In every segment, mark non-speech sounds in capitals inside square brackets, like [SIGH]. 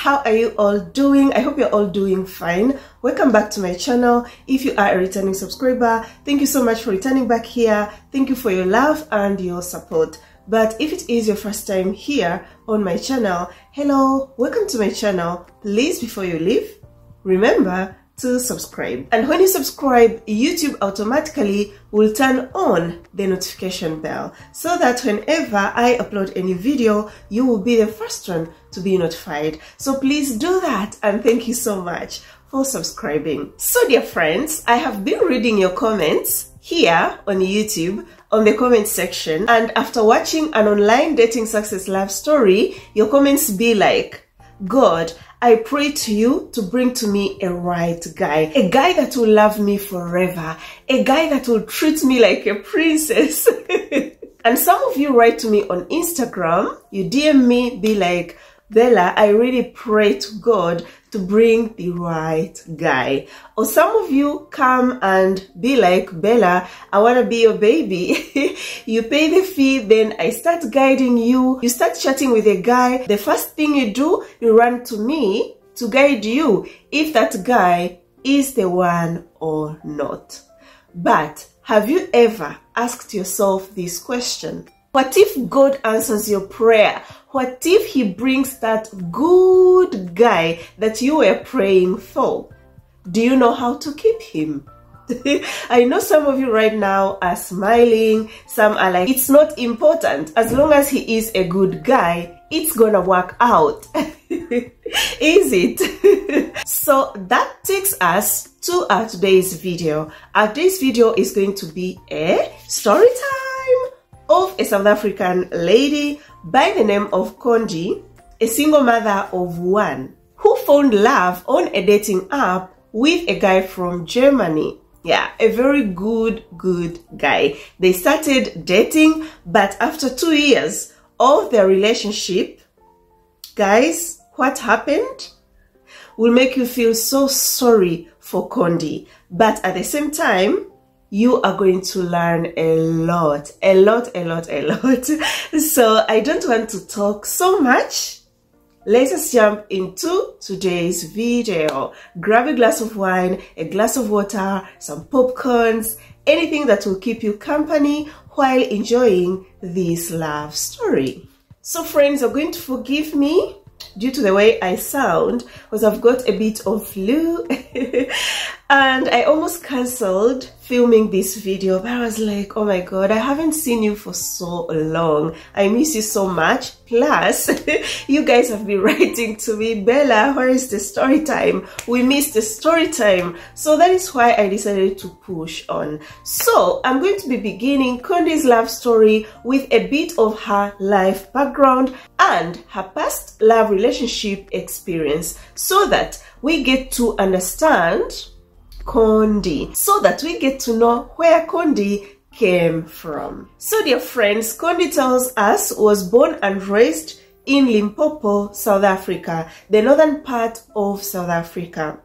How are you all doing? I hope you're all doing fine. Welcome back to my channel. If you are a returning subscriber, thank you so much for returning back here. Thank you for your love and your support. But if it is your first time here on my channel, hello, welcome to my channel. Please, before you leave, remember to subscribe. And when you subscribe, YouTube automatically will turn on the notification bell so that whenever I upload a new video, you will be the first one to be notified. So please do that and thank you so much for subscribing. So dear friends, I have been reading your comments here on YouTube on the comment section and after watching an online dating success love story, your comments be like, God, I pray to you to bring to me a right guy, a guy that will love me forever, a guy that will treat me like a princess. [LAUGHS] and some of you write to me on Instagram, you DM me, be like, Bella, I really pray to God to bring the right guy. Or some of you come and be like, Bella, I want to be your baby. [LAUGHS] you pay the fee, then I start guiding you. You start chatting with a guy. The first thing you do, you run to me to guide you if that guy is the one or not. But have you ever asked yourself this question? What if God answers your prayer? What if He brings that good guy that you were praying for? Do you know how to keep him? [LAUGHS] I know some of you right now are smiling. Some are like, it's not important. As long as he is a good guy, it's gonna work out. [LAUGHS] is it? [LAUGHS] so that takes us to our today's video. Uh, our today's video is going to be a story time of a South African lady by the name of Condi, a single mother of one, who found love on a dating app with a guy from Germany. Yeah, a very good, good guy. They started dating, but after two years of their relationship, guys, what happened will make you feel so sorry for Condi. But at the same time, you are going to learn a lot, a lot, a lot, a lot. [LAUGHS] so I don't want to talk so much. Let us jump into today's video. Grab a glass of wine, a glass of water, some popcorns, anything that will keep you company while enjoying this love story. So friends are going to forgive me due to the way I sound because I've got a bit of flu [LAUGHS] and I almost cancelled filming this video but I was like oh my god I haven't seen you for so long. I miss you so much. Plus [LAUGHS] you guys have been [LAUGHS] writing to me Bella where is the story time? We missed the story time. So that is why I decided to push on. So I'm going to be beginning Condi's love story with a bit of her life background and her past love relationship experience so that we get to understand Condi so that we get to know where Condi came from. So dear friends, Condi tells us was born and raised in Limpopo, South Africa, the northern part of South Africa.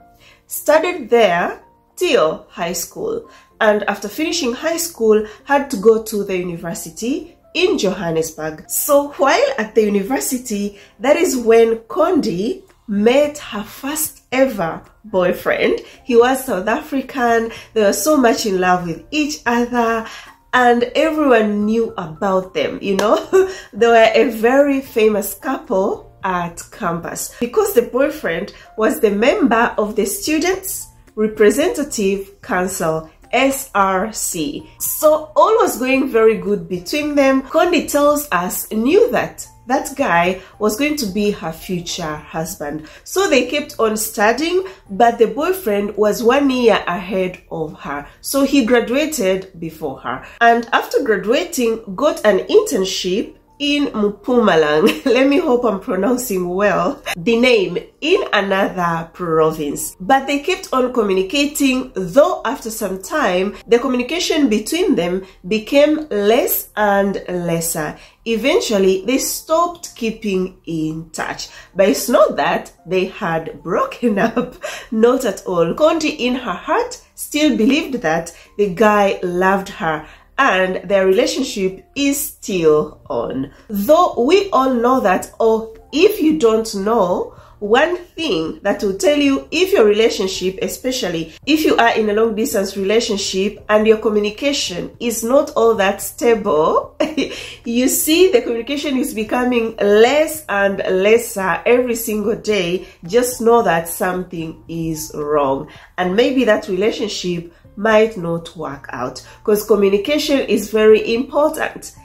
Studied there till high school and after finishing high school had to go to the university in Johannesburg. So while at the university, that is when Condi met her first ever boyfriend. He was South African. They were so much in love with each other and everyone knew about them, you know. [LAUGHS] they were a very famous couple at campus because the boyfriend was the member of the Students Representative Council SRC. So all was going very good between them. Condi tells us knew that that guy was going to be her future husband. So they kept on studying, but the boyfriend was one year ahead of her. So he graduated before her. And after graduating, got an internship in Mpumalang. [LAUGHS] Let me hope I'm pronouncing well the name in another province. But they kept on communicating, though after some time, the communication between them became less and lesser. Eventually, they stopped keeping in touch. But it's not that they had broken [LAUGHS] up, not at all. Condi in her heart still believed that the guy loved her and their relationship is still on. Though we all know that, or if you don't know, one thing that will tell you if your relationship, especially if you are in a long distance relationship and your communication is not all that stable, [LAUGHS] you see the communication is becoming less and lesser every single day. Just know that something is wrong. And maybe that relationship might not work out because communication is very important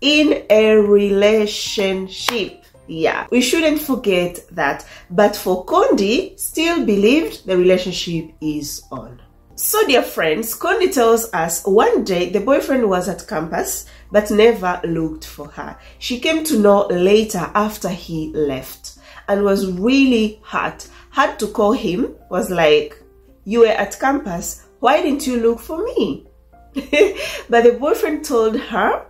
in a relationship. Yeah, we shouldn't forget that. But for Kondi, still believed the relationship is on. So, dear friends, Kondi tells us one day the boyfriend was at campus but never looked for her. She came to know later after he left and was really hurt. Had to call him, was like, You were at campus, why didn't you look for me? [LAUGHS] but the boyfriend told her,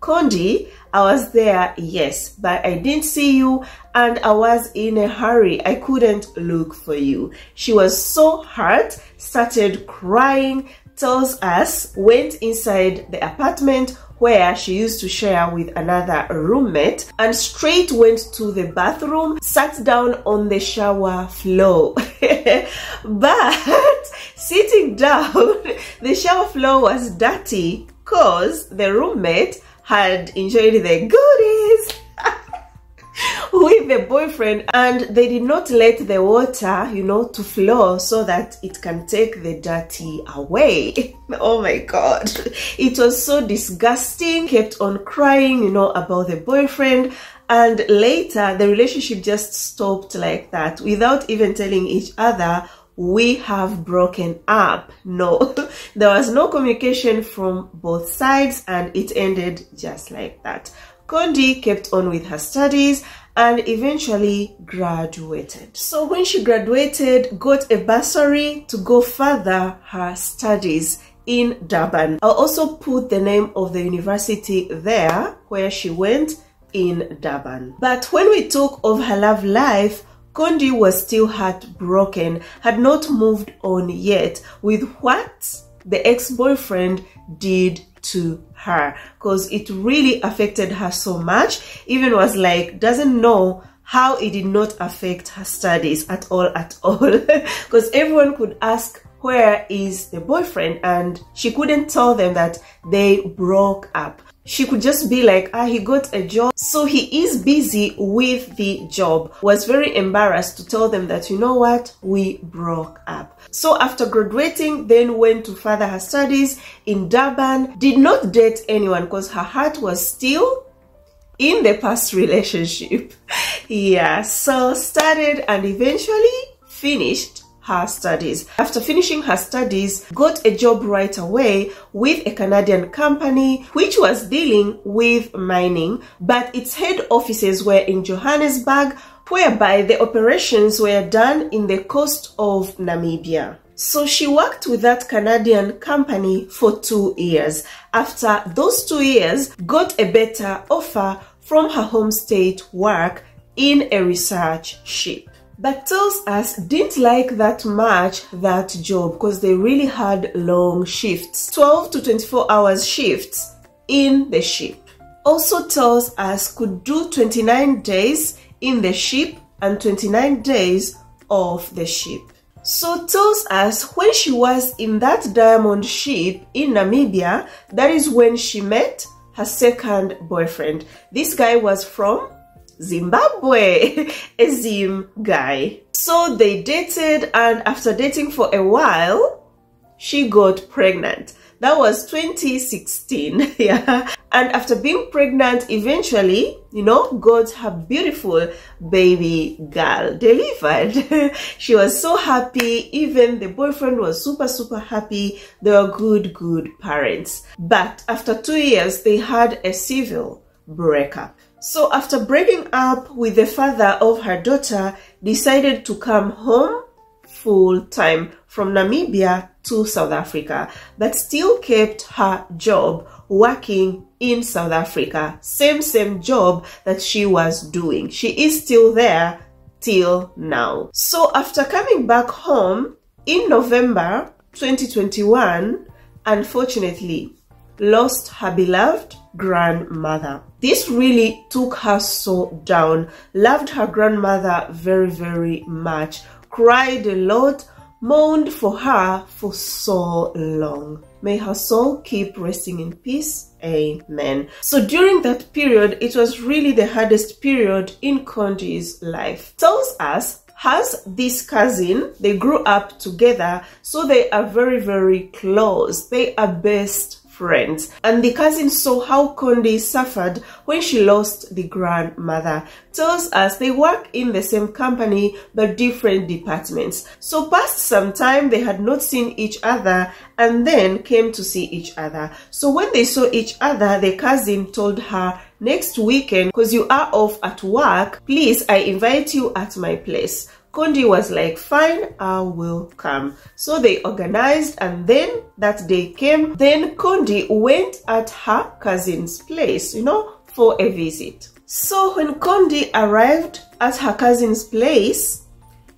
Kondi, I was there, yes, but I didn't see you and I was in a hurry. I couldn't look for you. She was so hurt, started crying, tells us, went inside the apartment where she used to share with another roommate and straight went to the bathroom, sat down on the shower floor. [LAUGHS] but sitting down, [LAUGHS] the shower floor was dirty because the roommate had enjoyed the goodies with the boyfriend and they did not let the water you know to flow so that it can take the dirty away. [LAUGHS] Oh my god. It was so disgusting. Kept on crying you know about the boyfriend. And later the relationship just stopped like that without even telling each other we have broken up. No, [LAUGHS] there was no communication from both sides and it ended just like that. Kondi kept on with her studies and eventually graduated. So when she graduated, got a bursary to go further her studies in Durban. I'll also put the name of the university there where she went in Durban. But when we talk of her love life, Kondi was still heartbroken, had not moved on yet with what the ex-boyfriend did to her because it really affected her so much. Even was like doesn't know how it did not affect her studies at all at all. [LAUGHS] Because everyone could ask where is the boyfriend? And she couldn't tell them that they broke up she could just be like, ah, he got a job. So he is busy with the job. Was very embarrassed to tell them that, you know what, we broke up. So after graduating, then went to further her studies in Durban. Did not date anyone because her heart was still in the past relationship. [LAUGHS] yeah, so started and eventually finished her studies. After finishing her studies, got a job right away with a Canadian company which was dealing with mining, but its head offices were in Johannesburg, whereby the operations were done in the coast of Namibia. So she worked with that Canadian company for two years. After those two years, got a better offer from her home state work in a research ship but tells us didn't like that much that job because they really had long shifts 12 to 24 hours shifts in the ship. Also tells us could do 29 days in the ship and 29 days off the ship. So tells us when she was in that diamond ship in namibia that is when she met her second boyfriend. This guy was from Zimbabwe, [LAUGHS] a Zim guy. So they dated, and after dating for a while, she got pregnant. That was 2016, [LAUGHS] yeah. And after being pregnant, eventually, you know, got her beautiful baby girl delivered. [LAUGHS] she was so happy. Even the boyfriend was super, super happy. They were good, good parents. But after two years, they had a civil breakup. So after breaking up with the father of her daughter, decided to come home full time from Namibia to South Africa, but still kept her job working in South Africa. Same, same job that she was doing. She is still there till now. So after coming back home in November 2021, unfortunately, lost her beloved grandmother. This really took her so down, loved her grandmother very, very much, cried a lot, mourned for her for so long. May her soul keep resting in peace. Amen. So during that period, it was really the hardest period in Kondi's life. Tells us has this cousin. They grew up together, so they are very, very close. They are best friends. And the cousin saw how Kondi suffered when she lost the grandmother. Tells us they work in the same company but different departments. So past some time they had not seen each other and then came to see each other. So when they saw each other, the cousin told her, next weekend, because you are off at work, please, I invite you at my place. Kondi was like, fine, I will come. So they organized and then that day came. Then Kondi went at her cousin's place, you know, for a visit. So when Kondi arrived at her cousin's place,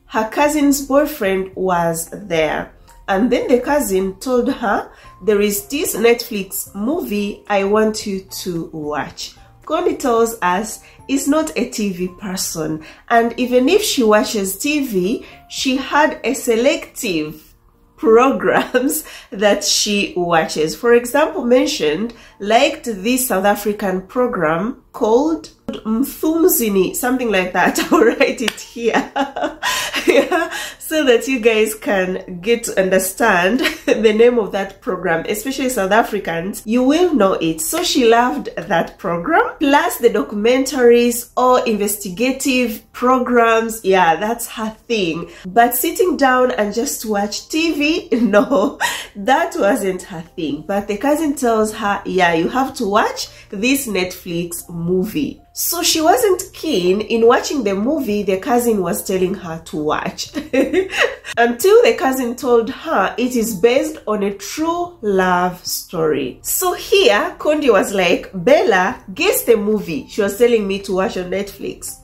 her cousin's boyfriend was there. And then the cousin told her, there is this Netflix movie I want you to watch. Kondi tells us is not a TV person, and even if she watches TV, she had a selective programs [LAUGHS] that she watches. For example, mentioned liked this South African program called Mthunzini, something like that. [LAUGHS] I'll write it here. [LAUGHS] yeah, so that you guys can get to understand [LAUGHS] the name of that program, especially South Africans, you will know it. So she loved that program, plus the documentaries or investigative programs. Yeah, that's her thing. But sitting down and just watch TV, no, that wasn't her thing. But the cousin tells her, yeah, you have to watch this Netflix movie. So she wasn't keen in watching the movie the cousin was telling her to watch. [LAUGHS] Until the cousin told her it is based on a true love story. So here, Kondi was like, Bella, guess the movie she was telling me to watch on Netflix.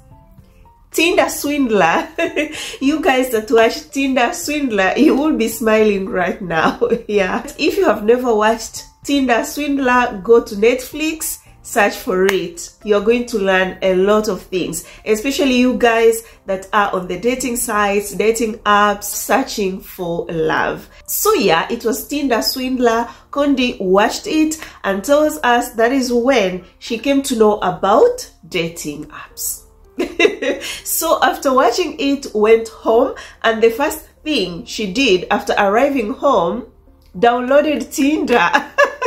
Tinder Swindler. [LAUGHS] you guys that watch Tinder Swindler, you will be smiling right now. [LAUGHS] yeah. If you have never watched Tinder Swindler, go to Netflix search for it you're going to learn a lot of things. Especially you guys that are on the dating sites dating apps searching for love. So yeah it was tinder swindler. Kondi watched it and tells us that is when she came to know about dating apps. [LAUGHS] So after watching it went home and the first thing she did after arriving home downloaded tinder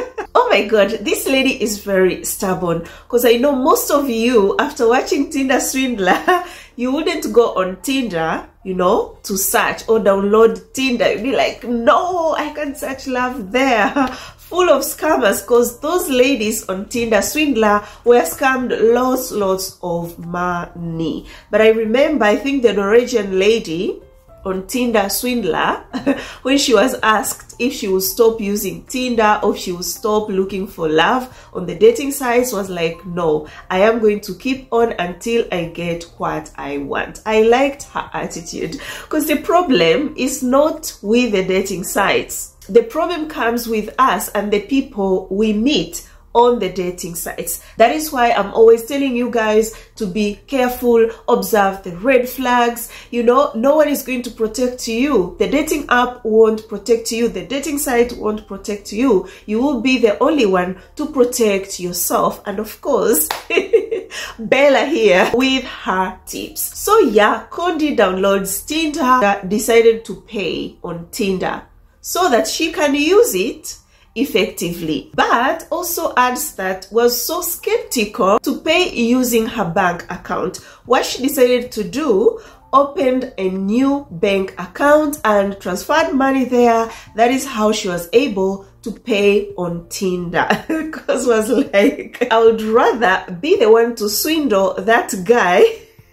[LAUGHS] oh my god this lady is very stubborn. Because i know most of you after watching tinder swindler [LAUGHS] you wouldn't go on tinder you know to search or download tinder. You'd be like no i can't search love there. [LAUGHS] Full of scammers because those ladies on tinder swindler were scammed lots lots of money. But i remember i think the norwegian lady on Tinder Swindler [LAUGHS] when she was asked if she would stop using Tinder or if she would stop looking for love on the dating sites was like, no, I am going to keep on until I get what I want. I liked her attitude because the problem is not with the dating sites. The problem comes with us and the people we meet on the dating sites. That is why I'm always telling you guys to be careful, observe the red flags. You know, no one is going to protect you. The dating app won't protect you. The dating site won't protect you. You will be the only one to protect yourself. And of course, [LAUGHS] Bella here with her tips. So yeah, Kondi downloads Tinder, decided to pay on Tinder so that she can use it effectively, but also adds that was so skeptical to pay using her bank account. What she decided to do opened a new bank account and transferred money there. That is how she was able to pay on Tinder [LAUGHS] because was like, I would rather be the one to swindle that guy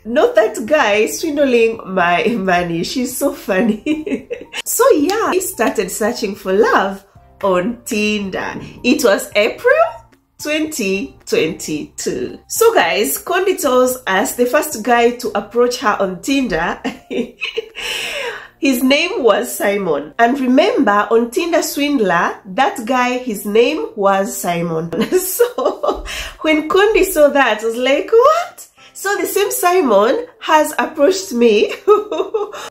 not that guy swindling my money. She's so funny. [LAUGHS] so yeah, I started searching for love on Tinder. It was April 2022. So guys, Kondi tells us the first guy to approach her on Tinder, [LAUGHS] His name was Simon. And remember, on Tinder Swindler, that guy, his name was Simon. [LAUGHS] so when Kondi saw that, I was like, what? So the same Simon has approached me, [LAUGHS]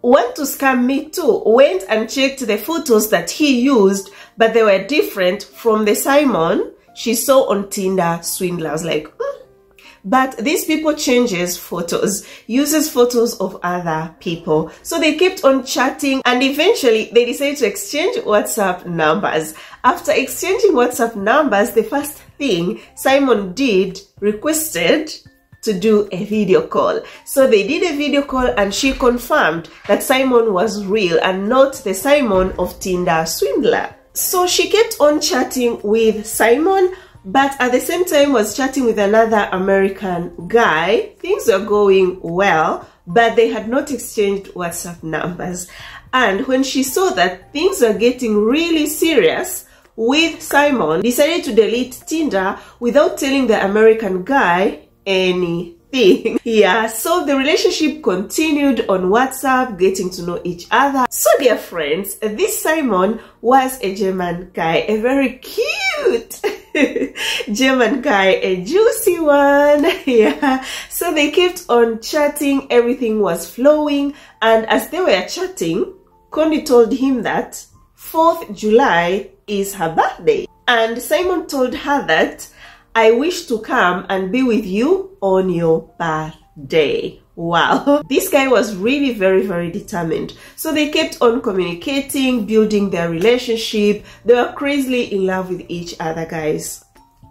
want to scam me too, went and checked the photos that he used, but they were different from the Simon she saw on Tinder Swindler. I was like, mm. But these people changes photos, uses photos of other people. So they kept on chatting and eventually they decided to exchange WhatsApp numbers. After exchanging WhatsApp numbers, the first thing Simon did requested to do a video call. So they did a video call and she confirmed that Simon was real and not the Simon of Tinder Swindler. So she kept on chatting with Simon but at the same time was chatting with another American guy. Things were going well, but they had not exchanged WhatsApp numbers. And when she saw that things were getting really serious with Simon, decided to delete Tinder without telling the American guy anything. [LAUGHS] yeah, so the relationship continued on WhatsApp, getting to know each other. So dear friends, this Simon was a German guy, a very cute [LAUGHS] German guy, a juicy one. [LAUGHS] yeah. So they kept on chatting, everything was flowing. And as they were chatting, Kondi told him that 4th July is her birthday. And Simon told her that I wish to come and be with you on your birthday. Wow. [LAUGHS] This guy was really very, very determined. So they kept on communicating, building their relationship. They were crazily in love with each other, guys.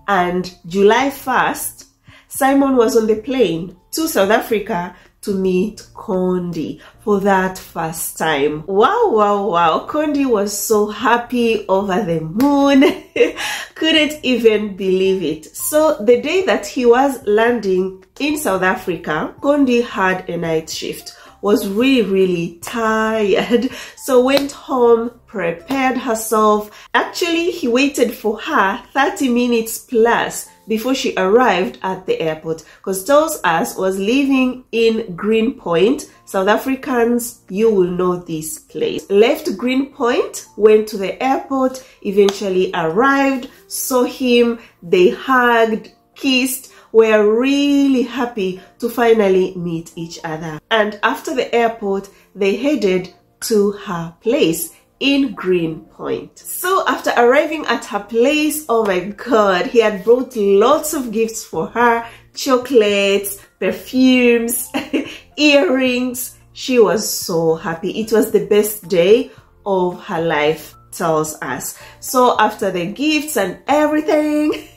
And July 1st, Simon was on the plane to South Africa to meet Kondi for that first time. Wow, wow, wow. Kondi was so happy over the moon. [LAUGHS] Couldn't even believe it. So the day that he was landing in South Africa, Kondi had a night shift was really, really tired. [LAUGHS] So went home, prepared herself. Actually, he waited for her 30 minutes plus before she arrived at the airport because tells us was living in Greenpoint. South Africans, you will know this place. Left Greenpoint, went to the airport, eventually arrived, saw him, they hugged, kissed, were really happy to finally meet each other. And after the airport, they headed to her place in Greenpoint. So after arriving at her place, oh my god, he had brought lots of gifts for her, chocolates, perfumes, [LAUGHS] earrings. She was so happy. It was the best day of her life, tells us. So after the gifts and everything,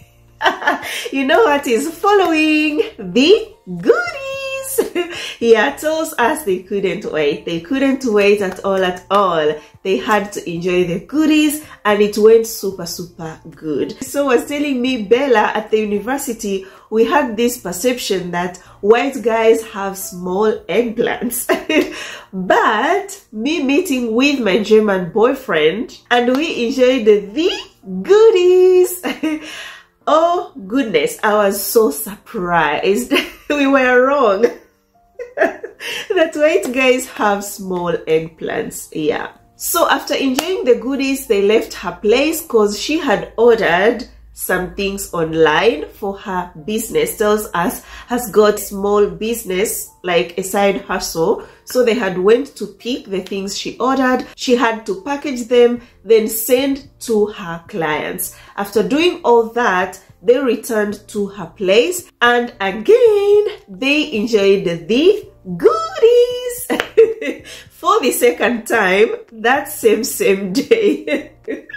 [LAUGHS] you know what is following? The goodies. [LAUGHS] yeah, tells us they couldn't wait. They couldn't wait at all at all. They had to enjoy the goodies and it went super, super good. So was telling me, Bella, at the university, we had this perception that white guys have small eggplants. [LAUGHS] but me meeting with my German boyfriend and we enjoyed the goodies. [LAUGHS] oh goodness, I was so surprised. we were wrong. [LAUGHS] that white guys have small eggplants. Yeah. So after enjoying the goodies, they left her place because she had ordered some things online for her business tells us has got small business like a side hustle so they had went to pick the things she ordered she had to package them then send to her clients after doing all that they returned to her place and again they enjoyed the goodies! [LAUGHS] For the second time that same same day. [LAUGHS]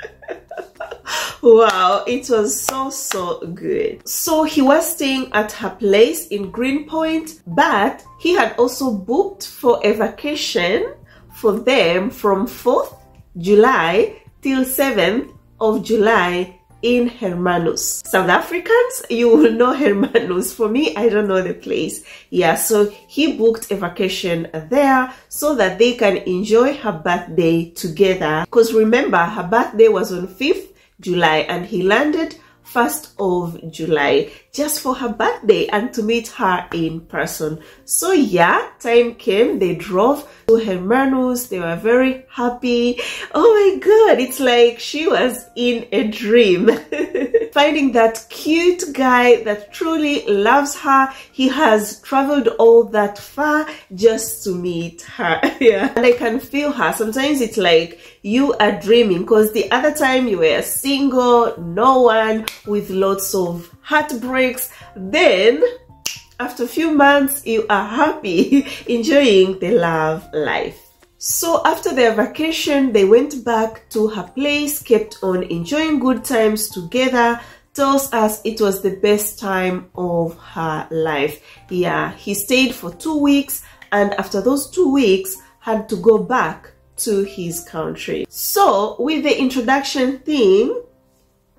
Wow it was so so good. So he was staying at her place in greenpoint but he had also booked for a vacation for them from 4th july till 7th of july in Hermanus. South Africans, you will know Hermanus. For me, I don't know the place. Yeah, so he booked a vacation there so that they can enjoy her birthday together. Because remember, her birthday was on 5th July and he landed 1st of July just for her birthday and to meet her in person. So yeah, time came, they drove to Hermanus, they were very happy. Oh my god, it's like she was in a dream. [LAUGHS] Finding that cute guy that truly loves her, he has traveled all that far just to meet her. [LAUGHS] yeah, and I can feel her. Sometimes it's like you are dreaming because the other time you were single, no one, with lots of heartbreaks. Then after a few months, you are happy, [LAUGHS] enjoying the love life. So after their vacation, they went back to her place, kept on enjoying good times together, tells us it was the best time of her life. Yeah, he stayed for two weeks and after those two weeks had to go back to his country. So with the introduction thing,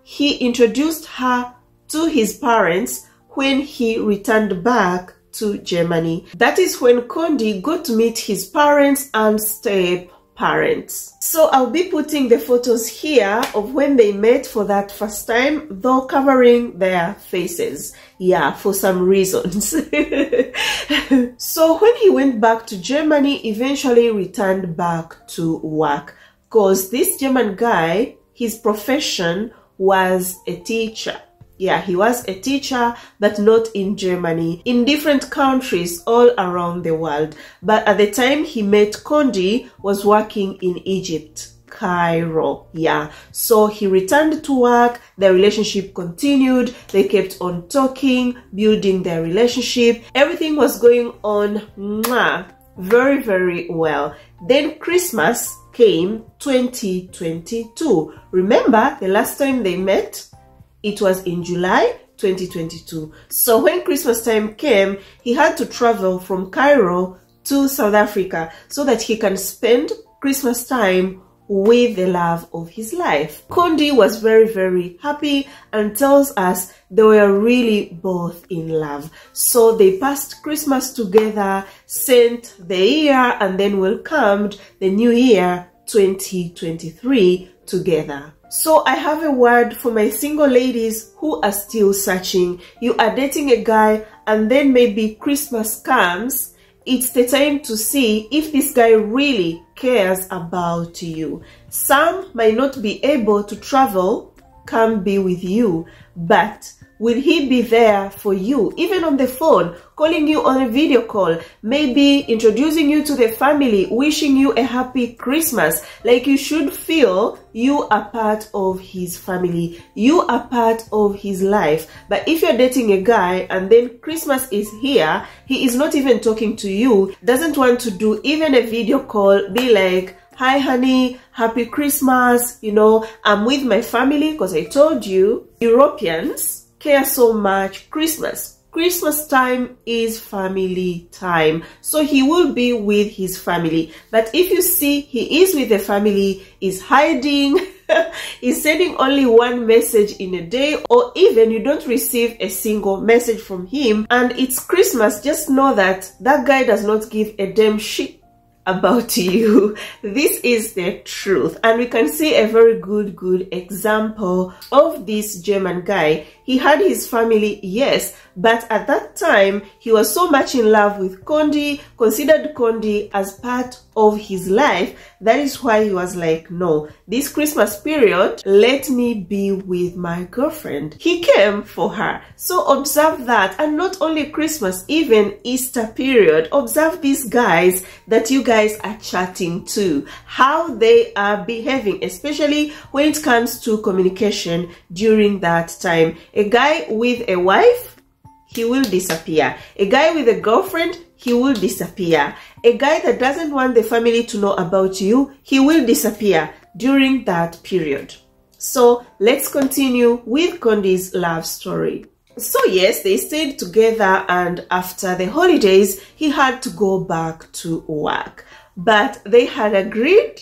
he introduced her to his parents when he returned back to Germany. That is when Condi got to meet his parents and step parents. So I'll be putting the photos here of when they met for that first time, though covering their faces. Yeah, for some reasons. [LAUGHS] so when he went back to Germany, eventually returned back to work. Because this German guy, his profession was a teacher. Yeah, he was a teacher, but not in Germany, in different countries all around the world. But at the time he met Condi was working in Egypt. Cairo. Yeah. So he returned to work. The relationship continued. They kept on talking, building their relationship. Everything was going on mwah, very, very well. Then Christmas came 2022. Remember the last time they met? It was in July 2022. So when Christmas time came, he had to travel from Cairo to South Africa so that he can spend Christmas time with the love of his life. Condi was very, very happy and tells us they were really both in love. So they passed Christmas together, sent the year, and then welcomed the new year 2023 together. So I have a word for my single ladies who are still searching. You are dating a guy and then maybe Christmas comes. It's the time to see if this guy really cares about you. Some might not be able to travel, come be with you, but Will he be there for you, even on the phone, calling you on a video call, maybe introducing you to the family, wishing you a happy Christmas? Like you should feel you are part of his family. You are part of his life. But if you're dating a guy and then Christmas is here, he is not even talking to you, doesn't want to do even a video call, be like, hi honey, happy Christmas, you know, I'm with my family because I told you, Europeans, care so much Christmas. Christmas time is family time. So he will be with his family. But if you see he is with the family, is hiding, [LAUGHS] is sending only one message in a day, or even you don't receive a single message from him, and it's Christmas, just know that that guy does not give a damn shit about [LAUGHS] you. This is the truth. And we can see a very good, good example of this German guy. He had his family, yes, but at that time, he was so much in love with Condi, considered Condi as part of his life. That is why he was like, no, this Christmas period, let me be with my girlfriend. He came for her. So observe that. And not only Christmas, even Easter period. Observe these guys that you guys are chatting to, how they are behaving, especially when it comes to communication during that time. A guy with a wife, he will disappear. A guy with a girlfriend, he will disappear. A guy that doesn't want the family to know about you, he will disappear during that period. So let's continue with Condi's love story. So yes, they stayed together and after the holidays, he had to go back to work. But they had agreed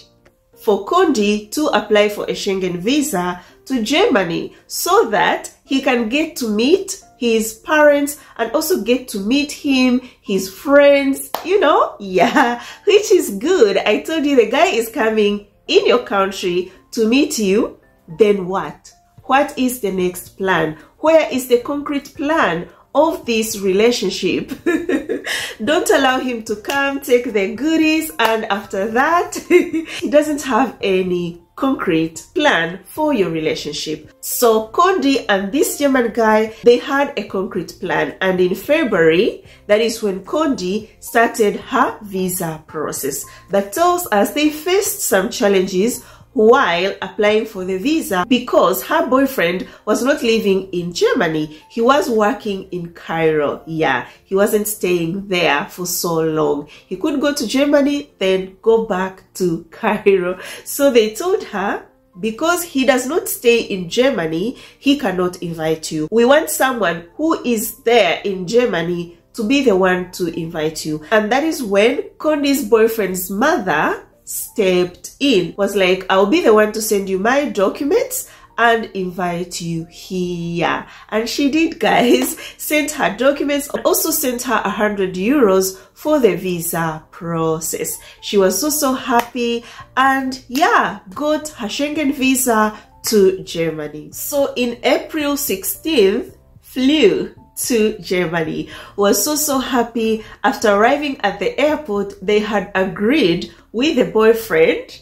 for Condi to apply for a Schengen visa to Germany so that he can get to meet his parents and also get to meet him, his friends, you know, [LAUGHS] yeah, which is good. I told you the guy is coming in your country to meet you. Then what? What is the next plan? Where is the concrete plan of this relationship. [LAUGHS] Don't allow him to come take the goodies and after that [LAUGHS] he doesn't have any concrete plan for your relationship. So Kondi and this German guy, they had a concrete plan and in February, that is when Kondi started her visa process. That tells us they faced some challenges while applying for the visa because her boyfriend was not living in Germany. He was working in Cairo. Yeah, he wasn't staying there for so long. He could go to Germany, then go back to [LAUGHS] Cairo. So they told her, because he does not stay in Germany, he cannot invite you. We want someone who is there in Germany to be the one to invite you. And that is when Kondi's boyfriend's mother stepped in, was like, I'll be the one to send you my documents and invite you here. And she did, [LAUGHS] guys, sent her documents, also sent her a hundred euros for the visa process. She was so, so happy and yeah, got her Schengen visa to Germany. So in April 16th, flew to Germany. Was so so happy after arriving at the airport they had agreed with a boyfriend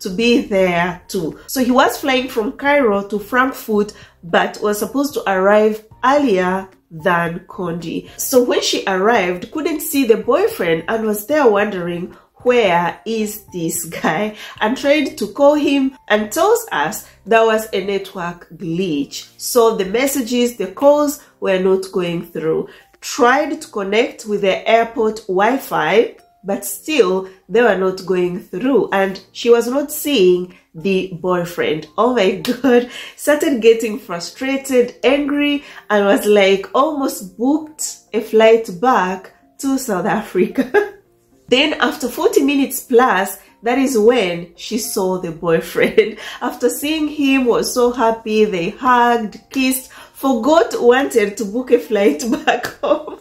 to be there too. So he was flying from Cairo to Frankfurt but was supposed to arrive earlier than Kondi. So when she arrived, couldn't see the boyfriend and was there wondering where is this guy and tried to call him and tells us there was a network glitch. So the messages, the calls were not going through. Tried to connect with the airport Wi-Fi but still they were not going through. And she was not seeing the boyfriend. Oh my [LAUGHS] god. Started getting frustrated angry and was like almost booked a flight back to south africa. [LAUGHS] Then after 40 minutes plus that is when she saw the boyfriend. [LAUGHS] After seeing him was so happy. They hugged kissed forgot wanted to book a flight back home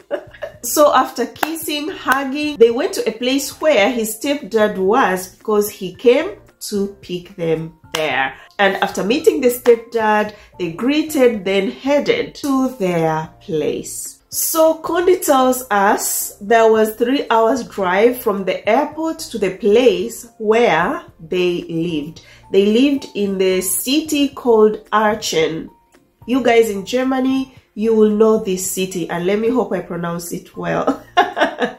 So after kissing, hugging, they went to a place where his stepdad was because he came to pick them there. And after meeting the stepdad, they greeted, then headed to their place. So Kondi tells us there was three hours drive from the airport to the place where they lived. They lived in the city called Aachen. You guys in Germany, you will know this city and let me hope I pronounce it well. [LAUGHS]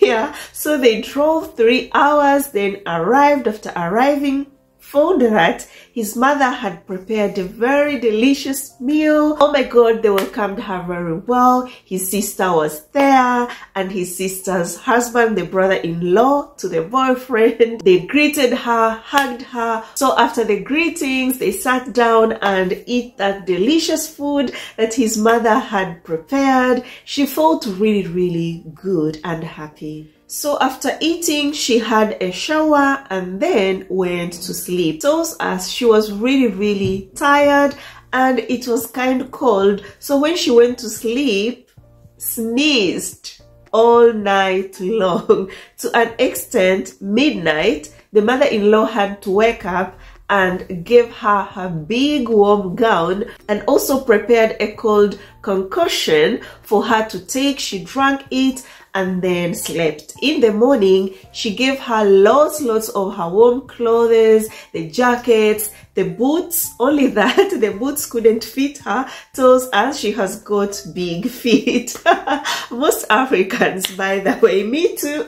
yeah, so they drove three hours, then arrived after arriving found that his mother had prepared a very delicious meal. Oh my god, they welcomed her very well. His sister was there and his sister's husband, the brother-in-law to the boyfriend. [LAUGHS] They greeted her, hugged her. So after the greetings, they sat down and eat that delicious food that his mother had prepared. She felt really, really good and happy. So after eating, she had a shower and then went to sleep. So as she was really, really tired and it was kind of cold. So when she went to sleep, sneezed all night [LAUGHS] long. To an extent, midnight, the mother-in-law had to wake up and gave her her big warm gown and also prepared a cold concoction for her to take. She drank it and then slept. In the morning, she gave her lots, lots of her warm clothes, the jackets, the boots. [LAUGHS] Only that the boots couldn't fit her toes as she has got big [LAUGHS] feet. [LAUGHS] Most Africans, by the way, me too.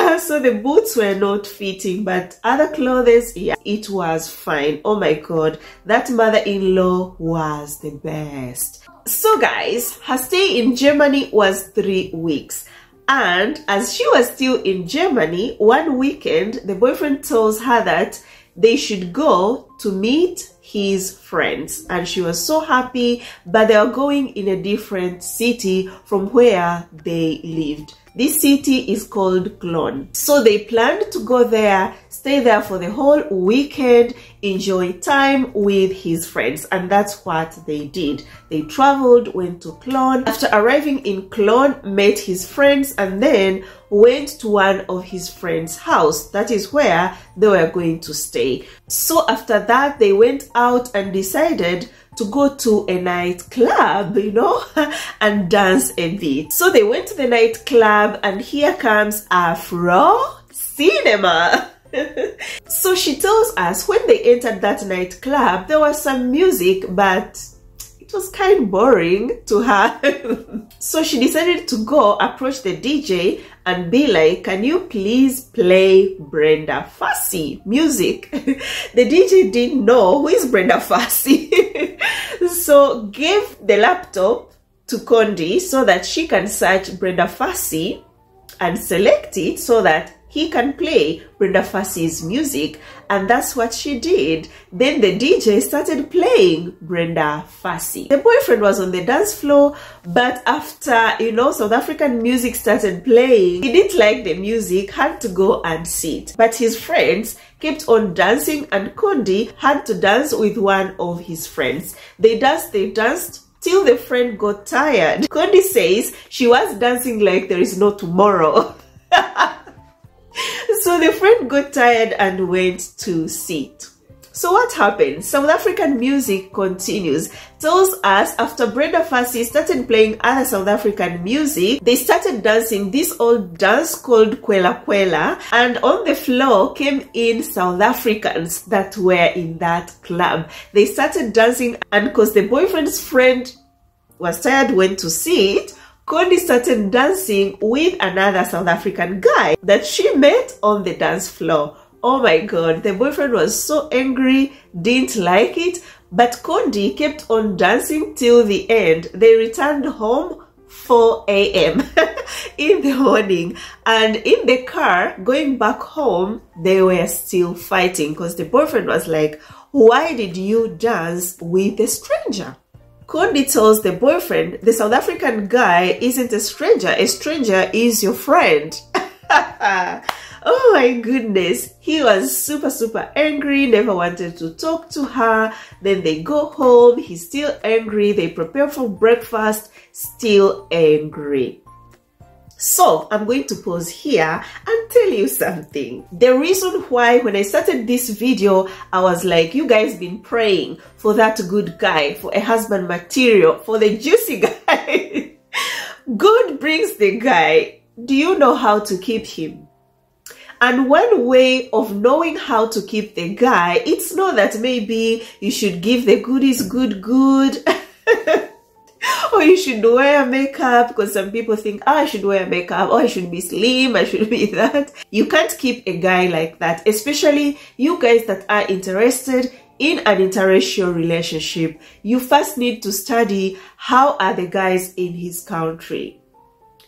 [LAUGHS] so the boots were not fitting, but other clothes, yeah, it was fine. Oh my god, that mother-in-law was the best. So guys, her stay in Germany was three weeks. And as she was still in Germany, one weekend, the boyfriend tells her that they should go to meet his friends. And she was so happy, but they are going in a different city from where they lived. This city is called Cologne. So they planned to go there, stay there for the whole weekend, enjoy time with his friends. And that's what they did. They traveled, went to Cologne. After arriving in Cologne, met his friends and then went to one of his friends' house. That is where they were going to stay. So after that, they went out and decided to go to a nightclub, you know, [LAUGHS] and dance a bit. So they went to the nightclub and here comes Afro Cinema. [LAUGHS] so she tells us when they entered that nightclub, there was some music, but it was kind of boring to her. [LAUGHS] so she decided to go approach the DJ and be like, can you please play Brenda Fassie music? [LAUGHS] the DJ didn't know who is Brenda Fassie. [LAUGHS] so gave the laptop to Condi so that she can search Brenda Fassie and select it so that he can play Brenda Fassie's music. And that's what she did. Then the DJ started playing Brenda Fassie. The boyfriend was on the dance floor, but after, you know, South African music started playing, he didn't like the music, had to go and sit. But his friends kept on dancing and Condi had to dance with one of his friends. They danced, they danced, till the friend got tired. Condi says she was dancing like there is no tomorrow. [LAUGHS] so the friend got tired and went to sit. So what happened? South African music continues. Tells us after Brenda Fassie started playing other South African music, they started dancing this old dance called Kwela Kwela and on the floor came in South Africans that were in that club. They started dancing and because the boyfriend's friend was tired, went to sit, Condi started dancing with another South African guy that she met on the dance floor. Oh my god, the boyfriend was so angry, didn't like it, but Condi kept on dancing till the end. They returned home 4 a.m. [LAUGHS] in the morning and in the car going back home they were still fighting because the boyfriend was like why did you dance with a stranger Condi tells the boyfriend, the South African guy isn't a stranger. A stranger is your friend. [LAUGHS] oh my goodness. He was super, super angry, never wanted to talk to her. Then they go home. He's still angry. They prepare for breakfast, still angry. So I'm going to pause here and tell you something. The reason why when I started this video, I was like, you guys been praying for that good guy, for a husband material, for the juicy [LAUGHS] guy. God brings the guy. Do you know how to keep him? And one way of knowing how to keep the guy, it's not that maybe you should give the goodies good, good. [LAUGHS] or you should wear makeup because some people think oh, I should wear makeup. Or I should be slim. I should [LAUGHS] be that. You can't keep a guy like that especially you guys that are interested in an interracial relationship. You first need to study how are the guys in his country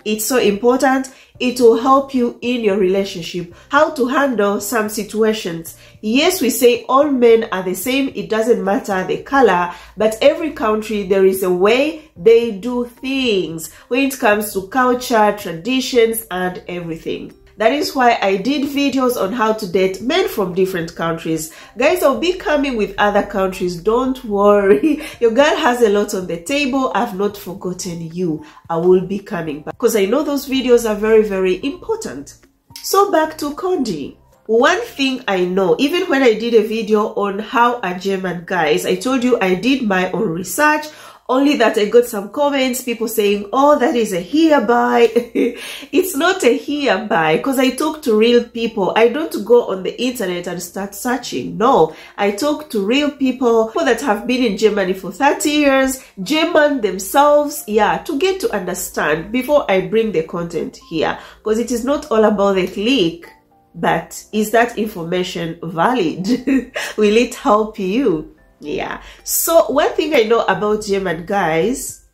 it's so important. It will help you in your relationship, how to handle some situations. Yes, we say all men are the same. It doesn't matter the color, but every country, there is a way they do things when it comes to culture, traditions, and everything. That is why I did videos on how to date men from different countries. Guys, I'll be coming with other countries. Don't worry. [LAUGHS] Your girl has a lot on the table. I've not forgotten you. I will be coming back because I know those videos are very, very important. So back to Condi. One thing I know, even when I did a video on how a German guys, I told you I did my own research only that I got some comments, people saying, oh, that is a hereby. [LAUGHS] it's not a hereby because I talk to real people. I don't go on the internet and start searching. No, I talk to real people, people that have been in Germany for 30 years, German themselves, yeah, to get to understand before I bring the content here because it is not all about the click but is that information valid? [LAUGHS] Will it help you? Yeah. So one thing I know about German guys,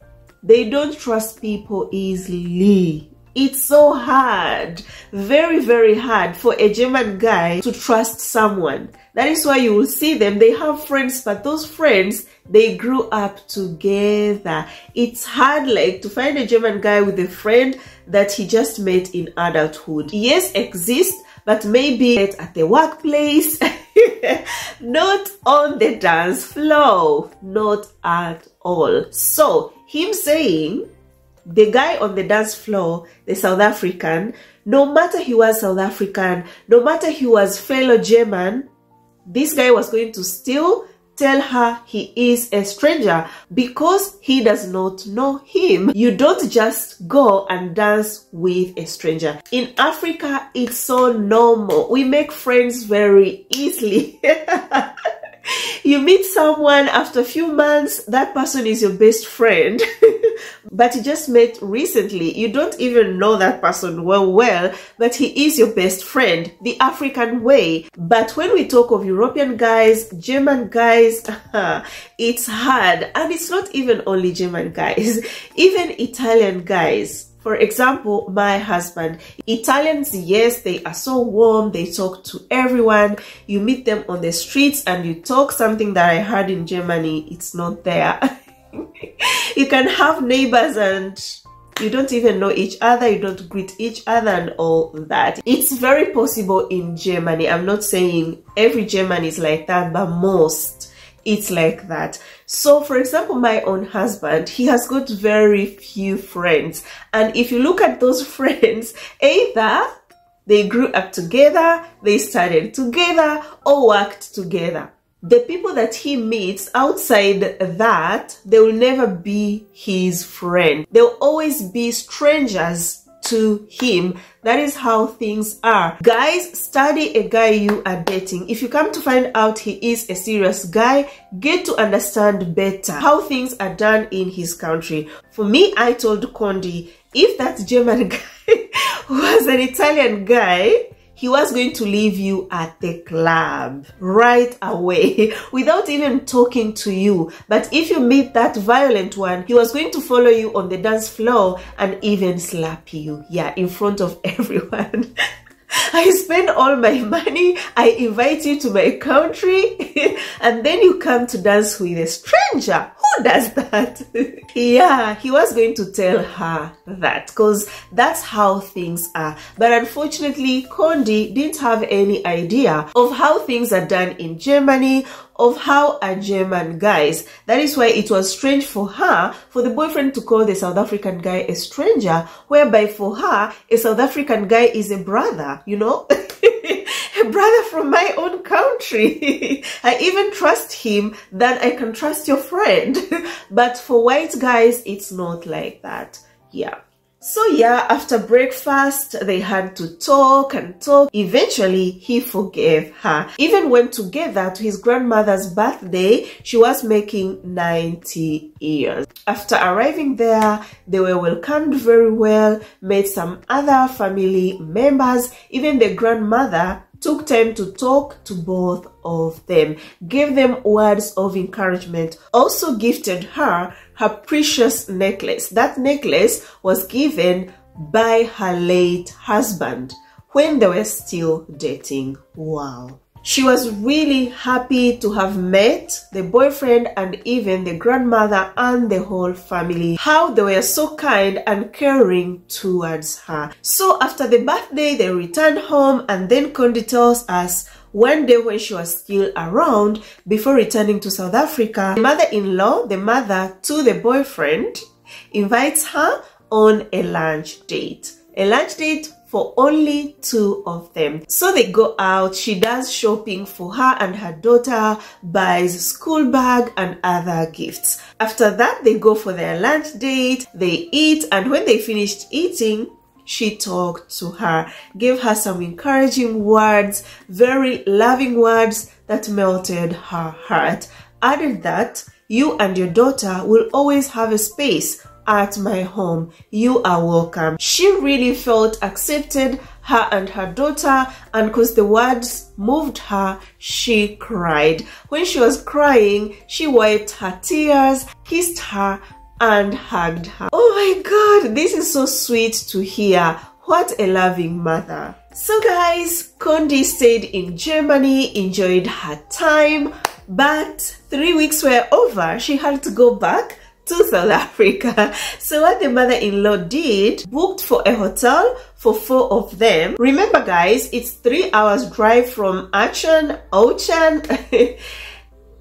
they don't trust people easily. it's so hard, very, very hard for a German guy to trust someone. That is why you will see them. They have friends, but those friends, they grew up together. It's hard like to find a German guy with a friend that he just met in adulthood. Yes, exist, but maybe at the workplace, [LAUGHS] [LAUGHS] not on the dance floor, not at all. So him saying the guy on the dance floor, the South African, no matter he was South African, no matter he was fellow German, this guy was going to still tell her he is a stranger because he does not know him. You don't just go and dance with a stranger. In Africa, it's so normal. We make friends very easily. [LAUGHS] you meet someone after a few months, that person is your best friend, [LAUGHS] but you just met recently. You don't even know that person well, well, but he is your best friend, the African way. But when we talk of European guys, German guys, [LAUGHS] it's hard. And it's not even only German guys, [LAUGHS] even Italian guys for example, my husband, Italians, yes, they are so warm. They talk to everyone. You meet them on the streets and you talk something that I heard in Germany. It's not there. [LAUGHS] you can have neighbors and you don't even know each other you don't greet each other and all that it's very possible in germany i'm not saying every german is like that but most it's like that. So for example my own husband he has got very few friends. And if you look at those [LAUGHS] friends either they grew up together they studied together or worked together. The people that he meets outside that they will never be his friend. They'll always be strangers to him. That is how things are. Guys, study a guy you are dating. If you come to find out he is a serious guy, get to understand better how things are done in his country. For me, I told Condi, if that German [LAUGHS] guy was an Italian guy, he was going to leave you at the club right away [LAUGHS] without even talking to you. But if you meet that violent one, he was going to follow you on the dance floor and even slap you. Yeah, in front of [LAUGHS] everyone. [LAUGHS] I spend all my money, I invite you to my country, [LAUGHS] and then you come to dance with a stranger. Who does that? [LAUGHS] yeah, he was going to tell her that because that's how things are. But unfortunately, Condi didn't have any idea of how things are done in Germany of how a German guys. That is why it was strange for her for the boyfriend to call the South African guy a stranger, whereby for her, a South African guy is a brother, you know? [LAUGHS] a brother from my own country. [LAUGHS] I even trust him than I can trust your friend. [LAUGHS] but for white guys, it's not like that. Yeah. So yeah, after breakfast, they had to talk and talk. Eventually, he forgave her. Even went together to his grandmother's birthday. She was making 90 years. After arriving there, they were welcomed very well, met some other family members. Even the grandmother took time to talk to both of them, gave them words of encouragement, also gifted her her precious necklace. That necklace was given by her late husband when they were still dating. Wow. She was really happy to have met the boyfriend and even the grandmother and the whole family. How they were so kind and caring towards her. So after the birthday, they returned home and then Condi tells us one day when she was still around before returning to South Africa, the mother-in-law, the mother to the boyfriend, invites her on a lunch date. A lunch date for only two of them. So they go out, she does shopping for her and her daughter, buys school bag and other gifts. After that, they go for their lunch date, they eat, and when they finished eating, she talked to her, gave her some encouraging words, very loving words that melted her heart. Added that you and your daughter will always have a space at my home. You are welcome. She really felt accepted, her and her daughter, and because the words moved her, she cried. When she was crying, she wiped her tears, kissed her, and hugged her. Oh my god, this is so sweet to hear. What a loving mother. So guys, Condi stayed in Germany, enjoyed her time, but three weeks were over. She had to go back to South Africa. [LAUGHS] So what the mother-in-law did, booked for a hotel for four of them. Remember guys, it's three hours drive from Aachen, Aachen [LAUGHS]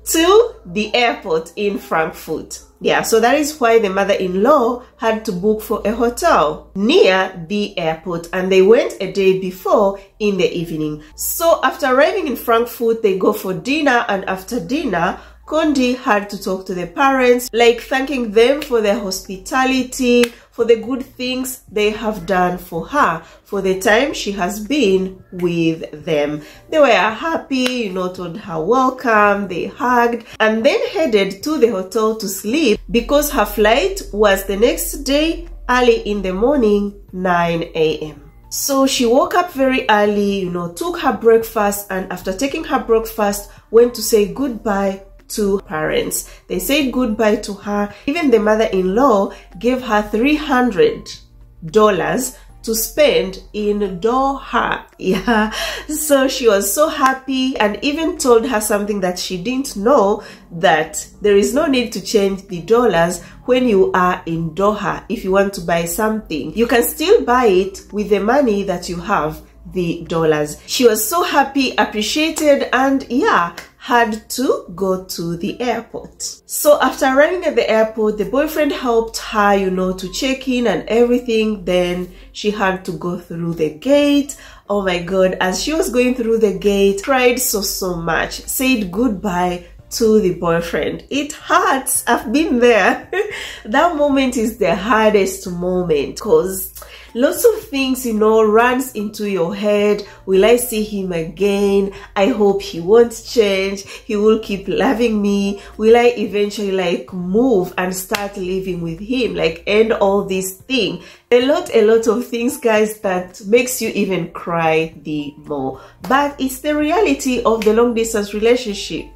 to the airport in Frankfurt. Yeah, so that is why the mother-in-law had to book for a hotel near the airport and they went a day before in the evening. So after arriving in Frankfurt, they go for dinner and after dinner, Condi had to talk to the parents, like thanking them for their hospitality, for the good things they have done for her, for the time she has been with them. They were happy, you know, told her welcome, they hugged, and then headed to the hotel to sleep because her flight was the next day early in the morning, 9 a.m. So she woke up very early, you know, took her breakfast, and after taking her breakfast, went to say goodbye to parents. They said goodbye to her. Even the mother-in-law gave her $300 to spend in Doha. [LAUGHS] Yeah. So she was so happy and even told her something that she didn't know that there is no need to change the dollars when you are in Doha. If you want to buy something, you can still buy it with the money that you have the dollars. She was so happy, appreciated, and yeah, had to go to the airport. So after arriving at the airport, the boyfriend helped her, you know, to check in and everything. Then she had to go through the gate. Oh my God, as she was going through the gate, cried so, so much, said goodbye to the boyfriend. It hurts. I've been there. [LAUGHS] that moment is the hardest moment because lots of things you know runs into your head. Will i see him again? I hope he won't change. He will keep loving me. Will i eventually like move and start living with him? Like end all this thing. A lot a lot of things guys that makes you even cry the more. But it's the reality of the long distance relationship.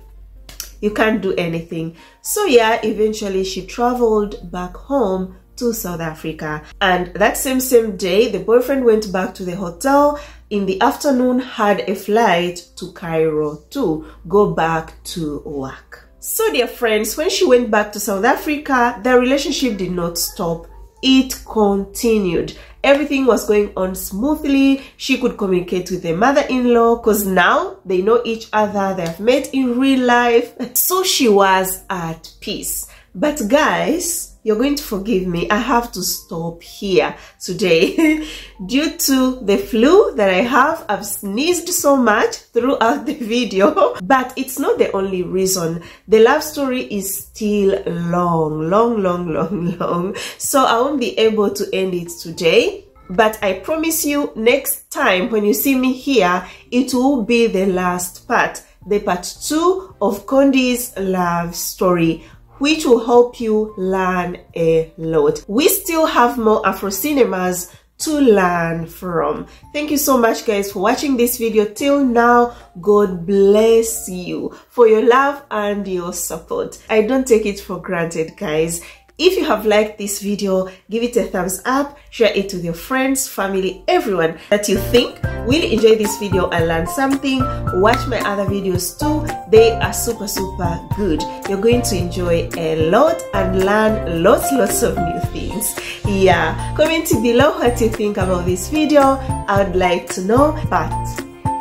You can't do anything. So yeah eventually she traveled back home to South Africa. And that same same day, the boyfriend went back to the hotel. In the afternoon, had a flight to Cairo to go back to work. So dear friends, when she went back to South Africa, their relationship did not stop. It continued. Everything was going on smoothly. She could communicate with the mother-in-law because now they know each other. They have met in real life. [LAUGHS] So she was at peace. But guys, you're going to forgive me. I have to stop here today. [LAUGHS] Due to the flu that I have, I've sneezed so much throughout the [LAUGHS] video, but it's not the only reason. The love story is still long, long, long, long, [LAUGHS] long. So I won't be able to end it today. But I promise you next time when you see me here, it will be the last part the part two of Condi's love story which will help you learn a lot. We still have more Afro cinemas to learn from. Thank you so much guys for watching this video till now. God bless you for your love and your support. I don't take it for granted guys. If you have liked this video, give it a thumbs up, share it with your friends, family, everyone that you think will enjoy this video and learn something. Watch my other videos too. They are super, super good. You're going to enjoy a lot and learn lots, lots of new things. Yeah, comment below what you think about this video. I would like to know. But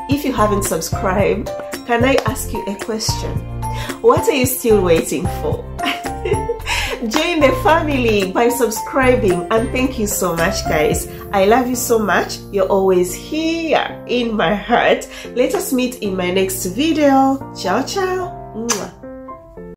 if you haven't subscribed, can I ask you a question? What are you still waiting for? [LAUGHS] join the family by subscribing and thank you so much guys. I love you so much. You're always here in my heart. Let us meet in my next video. Ciao ciao